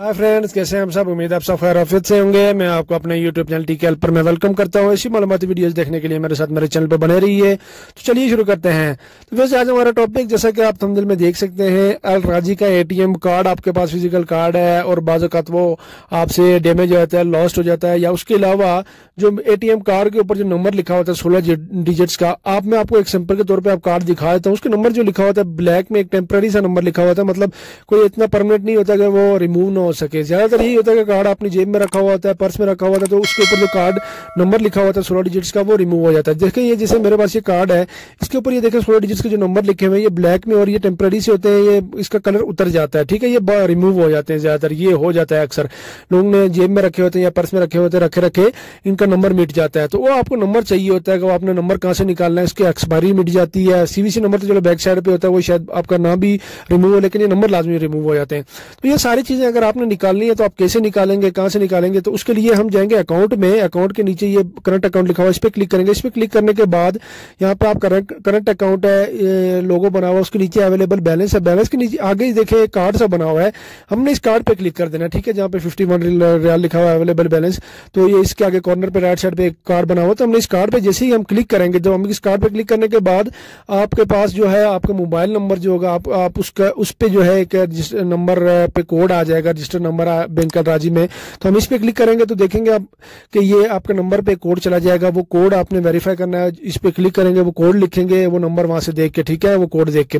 Hi friends कैसे हम सब? उम्मीद आप सब खैर आफियत से होंगे। मैं आपको अपने यूट्यूब चैनल टी के पर मैं वेलकम करता हूँ। इसी मालूमती वीडियोस देखने के लिए मेरे साथ मेरे चैनल पर बने रहिए। तो चलिए शुरू करते हैं। तो वैसे आज हमारा टॉपिक जैसा कि आप थंबनेल में देख सकते हैं अल राज़ी का एटीएम कार्ड आपके पास फ़िज़िकल कार्ड है और बाज़त वो आपसे डैमेज हो जाता है लॉस्ट हो जाता है। या उसके अलावा जो एटीएम कार्ड के ऊपर जो नंबर लिखा होता है, सोलह डिजिट्स का, आप, मैं आपको एक सिंपल के तौर पर आप कार्ड दिखा देता हूँ। उसके नंबर जो लिखा होता है ब्लैक में एक टेम्प्रेरी सा नंबर लिखा होता है। मतलब कोई इतना परमानेंट नहीं होता कि वो रिमूव ना हो सके। ज़्यादातर यही होता है कि कार्ड अपनी जेब में रखा हुआ होता है, पर्स में रखा हुआ है तो उसके ऊपर जो कार्ड नंबर लिखा हुआ था, सोलह डिजिट्स का, वो रिमूव हो जाता है। देखें ये जैसे मेरे पास ये कार्ड है, इसके ऊपर ये देखें, सोलह डिजिट्स के जो नंबर लिखे हुए हैं, ये ब्लैक में और ये टेम्प्रेरी से होते हैं, ये इसका कलर उतर जाता है, ठीक है? ये रिमूव हो जाते हैं ज़्यादातर, ये हो जाता है अक्सर। लोग ने जेब में रखे होते हैं या पर्स में रखे होते हैं रखे रखे इनका नंबर मिट जाता है। तो वो आपको नंबर चाहिए होता है, कि आपने नंबर कहाँ से निकालना है, इसकी एक्सपायरी मिट जाती है। सीवीसी नंबर तो चलो बैक साइड पे होता है, वो शायद आपका नाम भी रिमूव हो, लेकिन ये नंबर लाजमी रिमूव हो जाते हैं। तो ये सारी चीज़ें अगर आपने निकालनी है तो आप कैसे निकालेंगे कहाँ से निकालेंगे? तो उसके लिए हम जाएँगे अकाउंट में अकाउंट के नीचे ये करंट अकाउंट लिखा हुआ इस पर क्लिक करेंगे। इस पर क्लिक करने के बाद यहाँ पे आप करंट करंट अकाउंट है लोगो बना हुआ उसके नीचे अवेलेबल बैलेंस है। बैलेंस के नीचे आगे देखे कार्ड सा बना हुआ है। हमने इस कार्ड पे क्लिक कर देना ठीक है जहाँ पे फिफ्टी वन रियाल लिखा हुआ है अवेलेबल बैलेंस तो ये इसके आगे कॉर्नर पे राइट साइड पे कार्ड बना हुआ तो हमने इस कार्ड पे जैसे ही हम क्लिक करेंगे जब हम इस कार्ड पे क्लिक करने के बाद आपके पास जो है आपका मोबाइल नंबर जो होगा आप, उसका उस पर जो है एक नंबर पे कोड आ जाएगा रजिस्टर नंबर बैंक राज़ी में। तो हम इस पर क्लिक करेंगे तो देखेंगे आप कि ये आपके नंबर पे कोड चला जाएगा। वो कोड आपने वेरीफाई करना है। इस पर क्लिक करेंगे, वो कोड लिखेंगे, वो नंबर वहाँ से देख के, ठीक है? वो कोड देख के।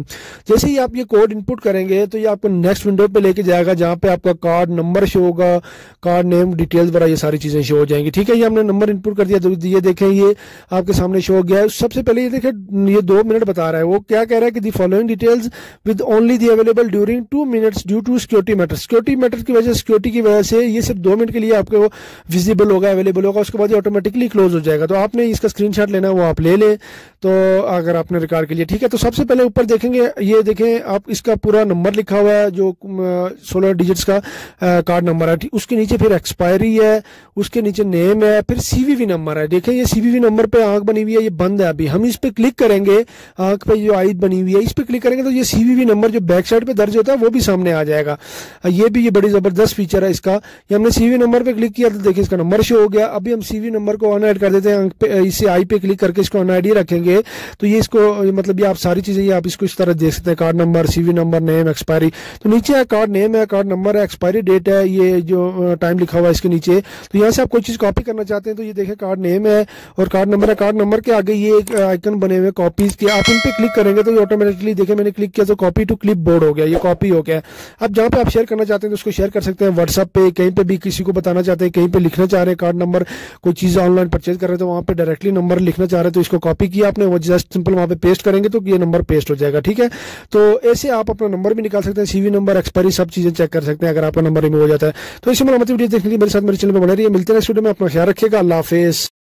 जैसे ही आप ये कोड इनपुट करेंगे तो ये आपको नेक्स्ट विंडो पे लेके जाएगा, जहाँ पे आपका कार्ड नंबर शो होगा कार्ड नेम डिटेल्स वगैरह ये सारी चीज़ें शो हो जाएँगी, ठीक है? ये हमने नंबर इनपुट कर दिया तो ये देखें, ये आपके सामने शो हो गया है। सबसे पहले ये देखें, ये दो मिनट बता रहा है। वो क्या कह रहा है कि the following details with only the available during two minutes due to security matter security matter की वजह सिक्योरिटी की वजह से ये सिर्फ़ दो मिनट के लिए आपको विजिबल होगा अवेलेबल होगा, उसके बाद ये ऑटोमेटिकली क्लोज हो जाएगा। तो आपने इसका स्क्रीनशॉट लेना वो आप ले लें। तो अगर आपने रिकॉर्ड के लिए ठीक है तो सबसे पहले ऊपर देखेंगे, ये देखें, आप इसका पूरा नंबर लिखा हुआ है, जो सोलह डिजिट्स का कार्ड नंबर है उसके नीचे फिर एक्सपायरी है, उसके नीचे नेम है, फिर सीवीवी नंबर है, देखें, ये सीवीवी नंबर पे आँख बनी हुई है, ये बंद है अभी, हम इस पर क्लिक करेंगे, आँख पे जो आई बनी हुई है, इस पर क्लिक करेंगे तो ये सीवीवी नंबर जो बैक साइड पे दर्ज होता है, वो भी सामने आ जाएगा। ये भी ये बड़ी ज़बरदस्त फीचर है इसका, ये हमने सीवी नंबर पे क्लिक किया तो देखिए इसका नंबर शो हो गया, अभी हम सीवी नंबर को ऑन कर देते हैं इसे आई पे क्लिक करके इसको ऑन आईडी रखेंगे। तो ये इसको मतलब ये आप सारी चीज़ें आप इसको इस तरह देख सकते हैं। Card number CV number name expiry तो नीचे है कार्ड नेम है कार्ड नंबर है एक्सपायरी डेट है, ये जो टाइम लिखा हुआ है इसके नीचे। तो यहाँ से आप कोई चीज़ कॉपी करना चाहते हैं तो ये देखें कार्ड नेम है और कार्ड नंबर है। कार्ड नंबर के आगे ये एक आइकन बने हुए कॉपीज के। आप इन पे क्लिक करेंगे तो ये ऑटोमेटिकली देखे, मैंने क्लिक किया तो कॉपी टू क्लिप बोर्ड हो गया, ये कॉपी हो गया। अब जहाँ पे आप शेयर करना चाहते हैं तो उसको शेयर कर सकते हैं व्हाट्सअप पे, कहीं पे भी किसी को बताना चाहते हैं, कहीं पे लिखना चाह रहे हैं कार्ड नंबर कोई चीज़ ऑनलाइन परचेज कर रहे हैं तो वहाँ पे डायरेक्टली नंबर लिखना चाह रहे हैं तो इसको कॉपी किया वो जस्ट सिंपल वहाँ पे पेस्ट करेंगे तो ये नंबर पेस्ट हो जाएगा, ठीक है? तो ऐसे आप अपना नंबर भी निकाल सकते हैं सीवी नंबर एक्सपायरी सब चीज़ें चेक कर सकते हैं अगर आपका नंबर रिमूव हो जाता है। तो इसी मतलब वीडियो देखने के मेरे साथ मेरे चैनल पर बने रही है मिलते हैं स्टूडियो में, अपना ख्याल रखिएगा। अल्लाह हाफिज़।